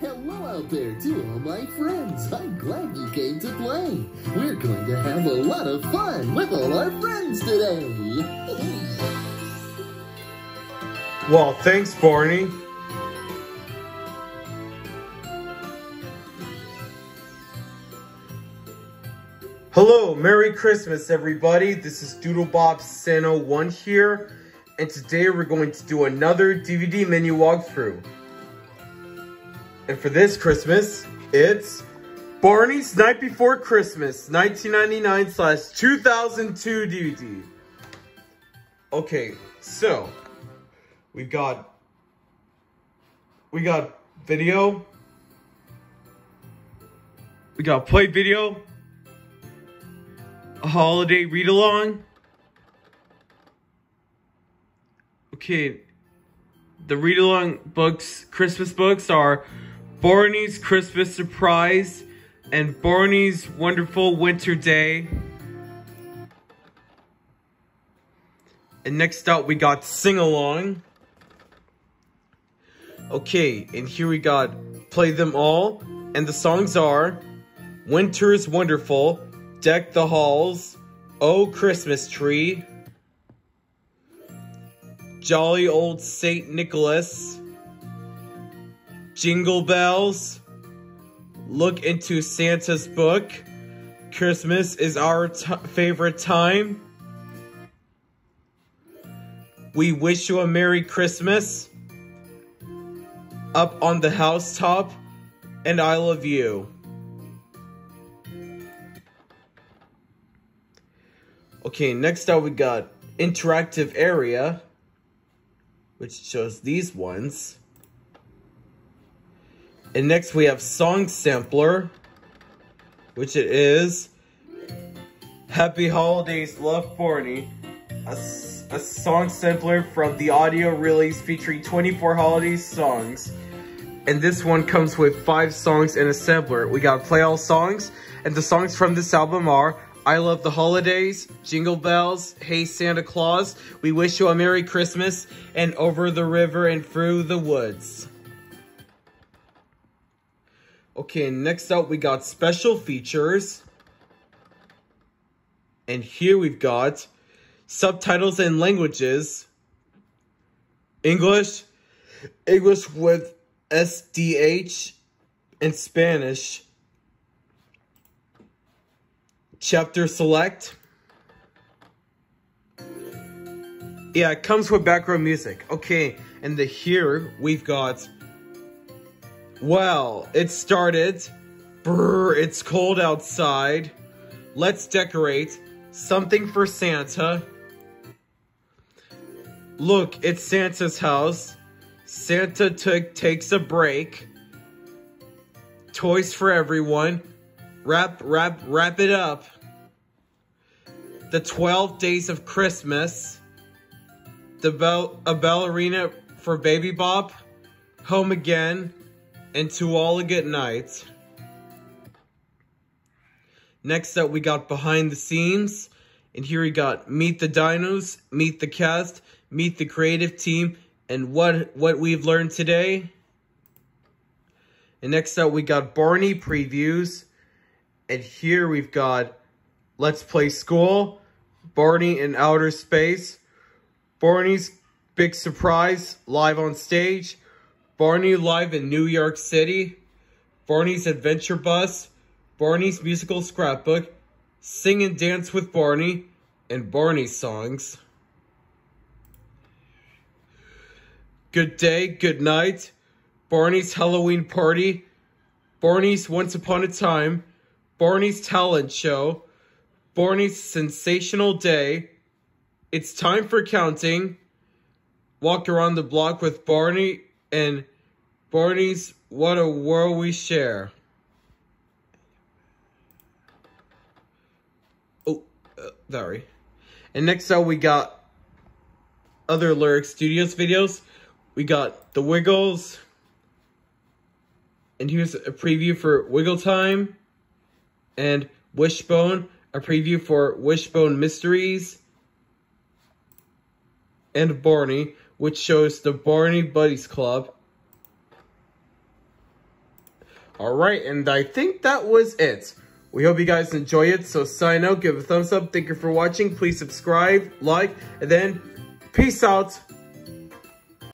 Hello out there to all my friends. I'm glad you came to play. We're going to have a lot of fun with all our friends today. well, thanks, Barney. Hello, Merry Christmas, everybody. This is DoodleBobSand01 here, and today we're going to do another DVD menu walkthrough. And for this Christmas, it's Barney's Night Before Christmas, 1999 slash 2002 DVD. Okay, so we got we got video. We got play video. A holiday read along. Okay, the read along books, Christmas books are Barney's Christmas Surprise, and Barney's Wonderful Winter Day. And next up, we got Sing Along. Okay, and here we got Play Them All. And the songs are Winter is Wonderful, Deck the Halls, Oh Christmas Tree, Jolly Old St. Nicholas, Jingle Bells, look into Santa's book. Christmas is our favorite time. We wish you a Merry Christmas. Up on the housetop, and I love you. Okay, next up we got interactive area, which shows these ones. And next we have Song Sampler, which it is Happy Holidays, Love Barney, a, a song sampler from the audio release featuring 24 holiday songs. And this one comes with five songs and a sampler. We gotta Play All Songs, and the songs from this album are I Love the Holidays, Jingle Bells, Hey Santa Claus, We Wish You a Merry Christmas, and Over the River and Through the Woods. Okay, next up we got special features. And here we've got subtitles and languages. English, English with SDH, and Spanish. Chapter select. Yeah, it comes with background music. Okay, and the here we've got well, it started. Brr, it's cold outside. Let's decorate. Something for Santa. Look, it's Santa's house. Santa took takes a break. Toys for everyone. Wrap, wrap, wrap it up. The 12 days of Christmas. The bell, a ballerina for Baby Bop. Home again and to all a good night. Next up, we got behind the scenes. And here we got meet the dinos, meet the cast, meet the creative team, and what, what we've learned today. And next up, we got Barney previews. And here we've got Let's Play School, Barney in Outer Space, Barney's Big Surprise live on stage, Barney Live in New York City, Barney's Adventure Bus, Barney's Musical Scrapbook, Sing and Dance with Barney, and Barney songs. Good day, good night, Barney's Halloween Party, Barney's Once Upon a Time, Barney's Talent Show, Barney's Sensational Day, It's Time for Counting, Walk Around the Block with Barney and Barney's What a World We Share. Oh, uh, sorry. And next up, we got other Lyrick Studios videos. We got The Wiggles. And here's a preview for Wiggle Time. And Wishbone, a preview for Wishbone Mysteries. And Barney, which shows the Barney Buddies Club. All right, and I think that was it. We hope you guys enjoy it. So sign out, give a thumbs up. Thank you for watching. Please subscribe, like, and then peace out.